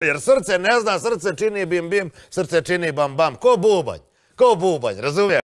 Jer srce ne zna, srce čini bim bim, srce čini bam bam. Ko bubanj, ko bubanj, razumiješ?